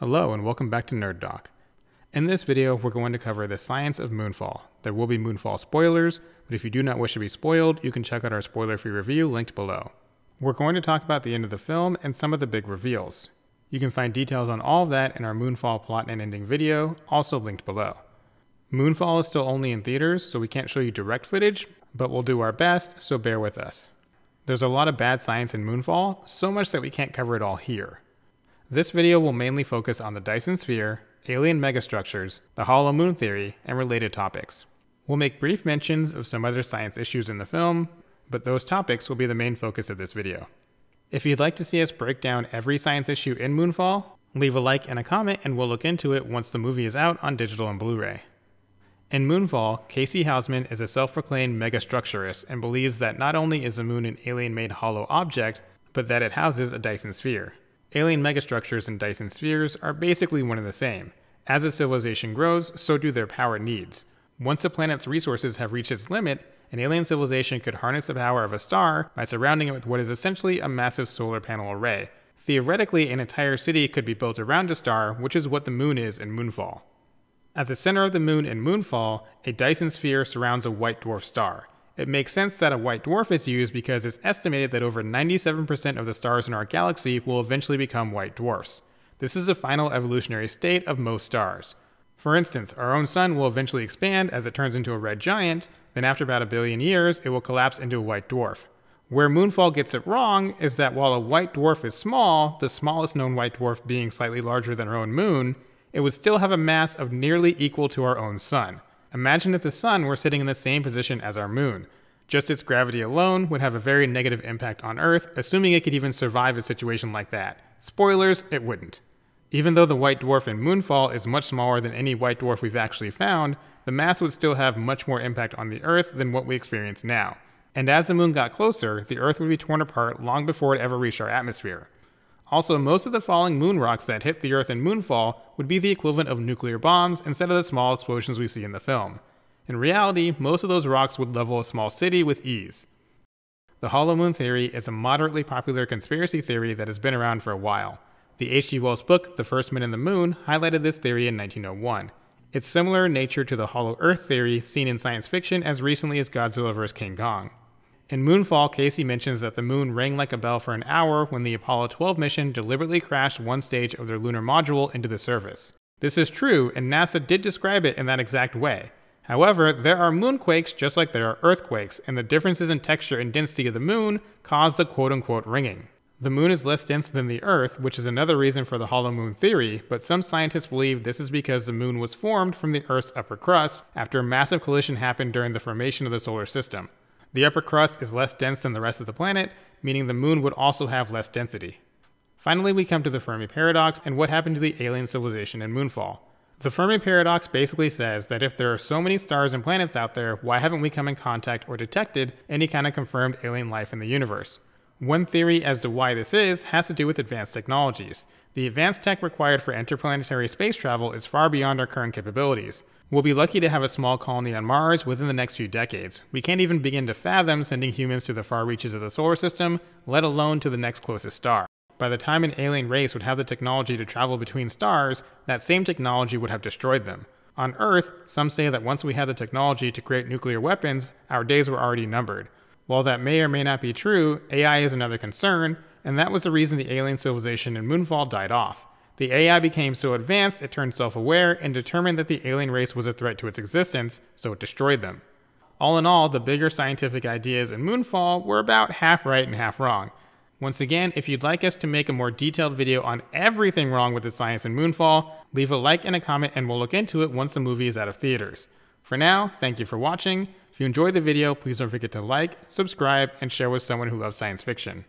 Hello and welcome back to Nerd Doc. In this video, we're going to cover the science of Moonfall. There will be Moonfall spoilers, but if you do not wish to be spoiled, you can check out our spoiler-free review linked below. We're going to talk about the end of the film and some of the big reveals. You can find details on all of that in our Moonfall plot and ending video, also linked below. Moonfall is still only in theaters, so we can't show you direct footage, but we'll do our best, so bear with us. There's a lot of bad science in Moonfall, so much that we can't cover it all here. This video will mainly focus on the Dyson Sphere, alien megastructures, the hollow moon theory, and related topics. We'll make brief mentions of some other science issues in the film, but those topics will be the main focus of this video. If you'd like to see us break down every science issue in Moonfall, leave a like and a comment and we'll look into it once the movie is out on digital and Blu-ray. In Moonfall, Casey Houseman is a self-proclaimed megastructurist and believes that not only is the moon an alien-made hollow object, but that it houses a Dyson sphere. Alien megastructures and Dyson spheres are basically one and the same. As a civilization grows, so do their power needs. Once a planet's resources have reached its limit, an alien civilization could harness the power of a star by surrounding it with what is essentially a massive solar panel array. Theoretically, an entire city could be built around a star, which is what the moon is in Moonfall. At the center of the moon in Moonfall, a Dyson sphere surrounds a white dwarf star. It makes sense that a white dwarf is used because it's estimated that over 97% of the stars in our galaxy will eventually become white dwarfs. This is the final evolutionary state of most stars. For instance, our own sun will eventually expand as it turns into a red giant, then after about a billion years, it will collapse into a white dwarf. Where Moonfall gets it wrong is that while a white dwarf is small, the smallest known white dwarf being slightly larger than our own moon, it would still have a mass of nearly equal to our own sun. Imagine if the sun were sitting in the same position as our moon. Just its gravity alone would have a very negative impact on Earth, assuming it could even survive a situation like that. Spoilers, it wouldn't. Even though the white dwarf in Moonfall is much smaller than any white dwarf we've actually found, the mass would still have much more impact on the Earth than what we experience now. And as the moon got closer, the Earth would be torn apart long before it ever reached our atmosphere. Also, most of the falling moon rocks that hit the Earth in Moonfall would be the equivalent of nuclear bombs instead of the small explosions we see in the film. In reality, most of those rocks would level a small city with ease. The hollow moon theory is a moderately popular conspiracy theory that has been around for a while. The H.G. Wells book, The First Men in the Moon, highlighted this theory in 1901. It's similar in nature to the hollow earth theory seen in science fiction as recently as Godzilla vs. King Kong. In Moonfall, Casey mentions that the moon rang like a bell for an hour when the Apollo 12 mission deliberately crashed one stage of their lunar module into the surface. This is true, and NASA did describe it in that exact way. However, there are moonquakes just like there are earthquakes, and the differences in texture and density of the moon cause the quote unquote ringing. The moon is less dense than the Earth, which is another reason for the hollow moon theory, but some scientists believe this is because the moon was formed from the Earth's upper crust after a massive collision happened during the formation of the solar system. The upper crust is less dense than the rest of the planet, meaning the moon would also have less density. Finally, we come to the Fermi paradox and what happened to the alien civilization in Moonfall. The Fermi paradox basically says that if there are so many stars and planets out there, why haven't we come in contact or detected any kind of confirmed alien life in the universe? One theory as to why this is has to do with advanced technologies. The advanced tech required for interplanetary space travel is far beyond our current capabilities. We'll be lucky to have a small colony on Mars within the next few decades. We can't even begin to fathom sending humans to the far reaches of the solar system, let alone to the next closest star. By the time an alien race would have the technology to travel between stars, that same technology would have destroyed them. On Earth, some say that once we had the technology to create nuclear weapons, our days were already numbered. While that may or may not be true, AI is another concern, and that was the reason the alien civilization in Moonfall died off. The AI became so advanced it turned self aware and determined that the alien race was a threat to its existence, so it destroyed them. All in all, the bigger scientific ideas in Moonfall were about half right and half wrong. Once again, if you'd like us to make a more detailed video on everything wrong with the science in Moonfall, leave a like and a comment and we'll look into it once the movie is out of theaters. For now, thank you for watching. If you enjoyed the video, please don't forget to like, subscribe, and share with someone who loves science fiction.